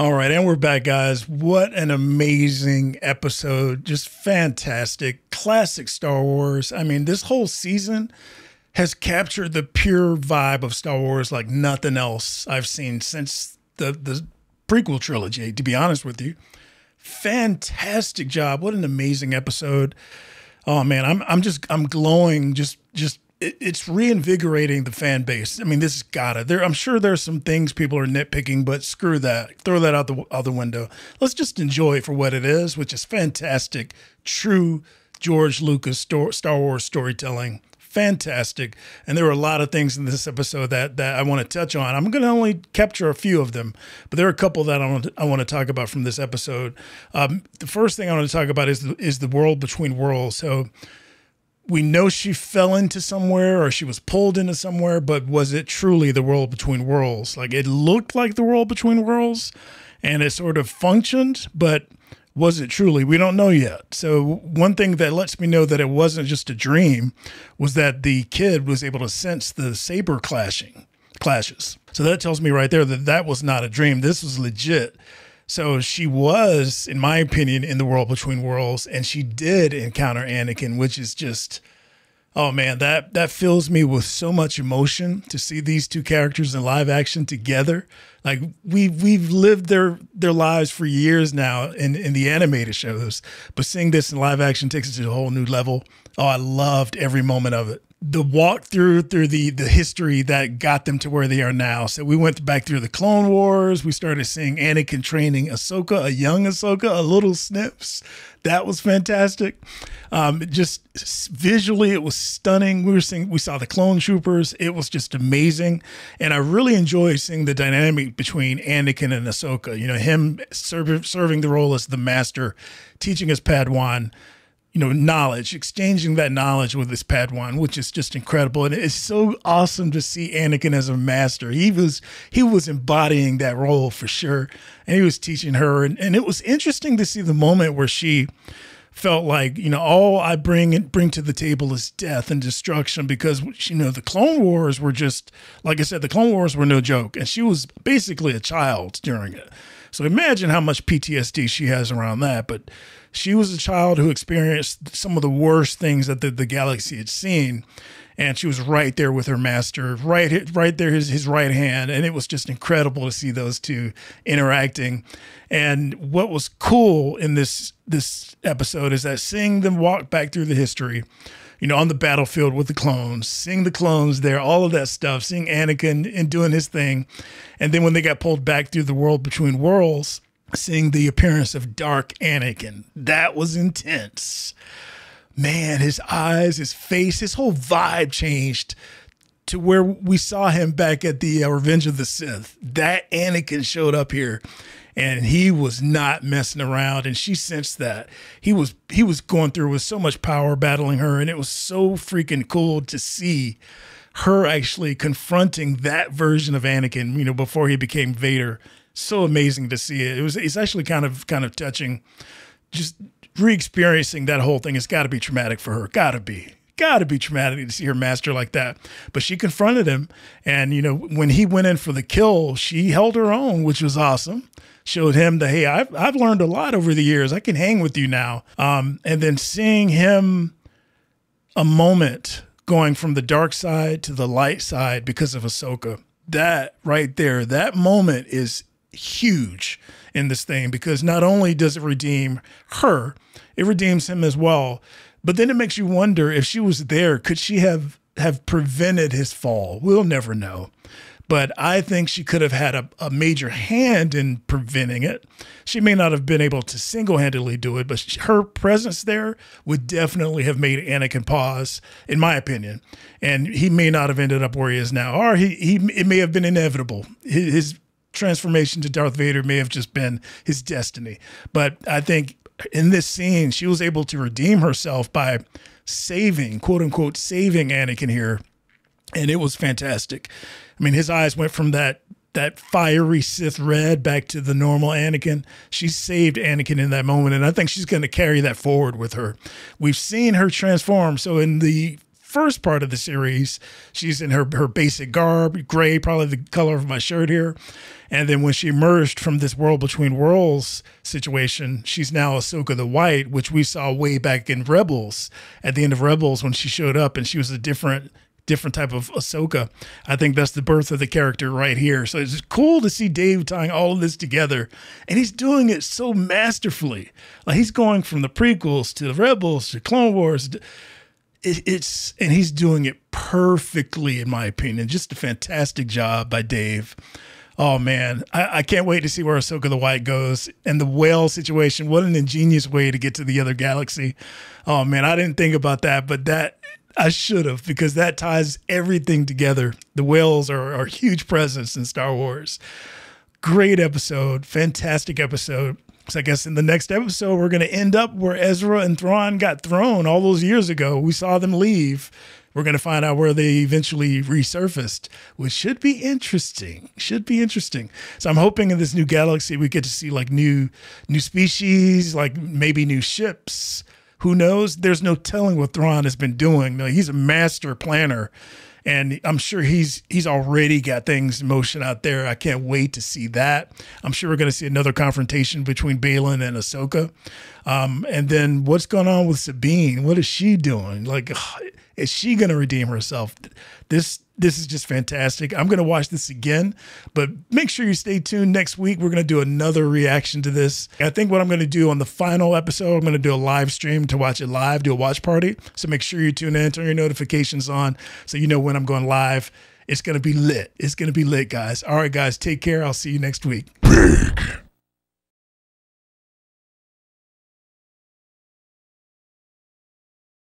All right, and we're back, guys. What an amazing episode. Just fantastic. Classic Star Wars. I mean, this whole season has captured the pure vibe of Star Wars like nothing else I've seen since the, the prequel trilogy, to be honest with you. Fantastic job. What an amazing episode. Oh man, I'm I'm just I'm glowing just just it, it's reinvigorating the fan base. I mean, this has got it. There, I'm sure there's some things people are nitpicking, but screw that. Throw that out the out the window. Let's just enjoy it for what it is, which is fantastic, true George Lucas Star Wars storytelling. Fantastic, and there were a lot of things in this episode that that I want to touch on. I'm going to only capture a few of them, but there are a couple that I want to, I want to talk about from this episode. Um, the first thing I want to talk about is the, is the world between worlds. So we know she fell into somewhere or she was pulled into somewhere, but was it truly the world between worlds? Like it looked like the world between worlds and it sort of functioned, but was it truly? We don't know yet. So, one thing that lets me know that it wasn't just a dream was that the kid was able to sense the saber clashing clashes. So, that tells me right there that that was not a dream. This was legit. So she was, in my opinion, in the world between worlds, and she did encounter Anakin, which is just, oh man, that that fills me with so much emotion to see these two characters in live action together. Like we we've lived their their lives for years now in in the animated shows, but seeing this in live action takes it to a whole new level. Oh, I loved every moment of it the walk through through the the history that got them to where they are now. So we went back through the Clone Wars. We started seeing Anakin training Ahsoka, a young Ahsoka, a little snips. That was fantastic. Um, just visually, it was stunning. We were seeing, we saw the clone troopers. It was just amazing, and I really enjoyed seeing the dynamic between Anakin and Ahsoka. You know, him serv- serving the role as the master, teaching his Padawan you know, knowledge, exchanging that knowledge with this Padawan, which is just incredible. And it's so awesome to see Anakin as a master. He was he was embodying that role for sure. And he was teaching her. And, and it was interesting to see the moment where she felt like, you know, all I bring bring to the table is death and destruction because you know, the Clone Wars were just like I said, the Clone Wars were no joke. And she was basically a child during it. So imagine how much PTSD she has around that. But she was a child who experienced some of the worst things that the, the galaxy had seen. And she was right there with her master, right, right there, his, his right hand. And it was just incredible to see those two interacting. And what was cool in this this episode is that seeing them walk back through the history, you know, on the battlefield with the clones, seeing the clones there, all of that stuff, seeing Anakin and doing his thing. And then when they got pulled back through the world between worlds, seeing the appearance of Dark Anakin. That was intense. Man, his eyes, his face, his whole vibe changed to where we saw him back at the uh, Revenge of the Sith. That Anakin showed up here and he was not messing around and she sensed that. He was he was going through with so much power battling her and it was so freaking cool to see her actually confronting that version of Anakin, you know, before he became Vader so amazing to see it. It was it's actually kind of kind of touching. Just re-experiencing that whole thing it's got to be traumatic for her. Got to be. Got to be traumatic to see her master like that. But she confronted him, and you know when he went in for the kill, she held her own, which was awesome. Showed him that hey, I've I've learned a lot over the years. I can hang with you now. Um, and then seeing him a moment going from the dark side to the light side because of Ahsoka. That right there, that moment is huge in this thing because not only does it redeem her, it redeems him as well. But then it makes you wonder if she was there, could she have have prevented his fall? We'll never know. But I think she could have had a, a major hand in preventing it. She may not have been able to single handedly do it, but her presence there would definitely have made Anakin pause, in my opinion. And he may not have ended up where he is now, or he, he it may have been inevitable. His, transformation to Darth Vader may have just been his destiny. But I think in this scene, she was able to redeem herself by saving, quote unquote, saving Anakin here. And it was fantastic. I mean, his eyes went from that that fiery Sith red back to the normal Anakin. She saved Anakin in that moment, and I think she's going to carry that forward with her. We've seen her transform. So in the first part of the series, she's in her her basic garb, gray, probably the color of my shirt here. And then when she emerged from this world between worlds situation, she's now Ahsoka the White, which we saw way back in Rebels. At the end of Rebels, when she showed up and she was a different different type of Ahsoka. I think that's the birth of the character right here. So it's cool to see Dave tying all of this together, and he's doing it so masterfully. Like he's going from the prequels to the Rebels to Clone Wars. It's and he's doing it perfectly, in my opinion. Just a fantastic job by Dave. Oh man, I, I, can't wait to see where Ahsoka the White goes and the whale situation. What an ingenious way to get to the other galaxy. Oh man, I didn't think about that, but that I should have because that ties everything together. The whales are, are a huge presence in Star Wars. Great episode, fantastic episode. I guess in the next episode, we're going to end up where Ezra and Thrawn got thrown all those years ago. We saw them leave we're going to find out where they eventually resurfaced, which should be interesting. Should be interesting. So I'm hoping in this new galaxy we get to see like new new species, like maybe new ships. Who knows? There's no telling what Thrawn has been doing. he's a master planner and I'm sure he's he's already got things in motion out there. I can't wait to see that. I'm sure we're going to see another confrontation between Baylan and Ahsoka. Um, and then what's going on with Sabine? What is she doing? Like, is she going to redeem herself? This this is just fantastic. I'm going to watch this again, but make sure you stay tuned next week. We're going to do another reaction to this. I think what I'm going to do on the final episode, I'm going to do a live stream to watch it live, do a watch party. So make sure you tune in, turn your notifications on so you know when I'm going live. It's going to be lit. It's going to be lit, guys. All right, guys, take care. I'll see you next week. Big.